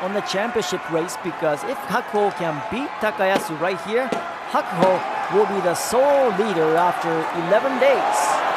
on the championship race because if Hakuho can beat Takayasu right here, Hakuho will be the sole leader after 11 days.